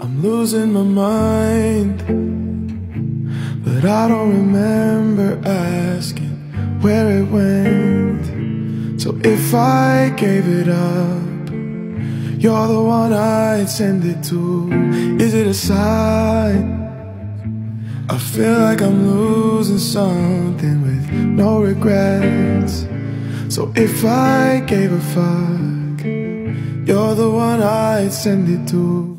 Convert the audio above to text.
I'm losing my mind, but I don't remember asking where it went. So if I gave it up, you're the one I'd send it to. Is it a sign? I feel like I'm losing something with no regrets. So if I gave a fuck, you're the one I'd send it to.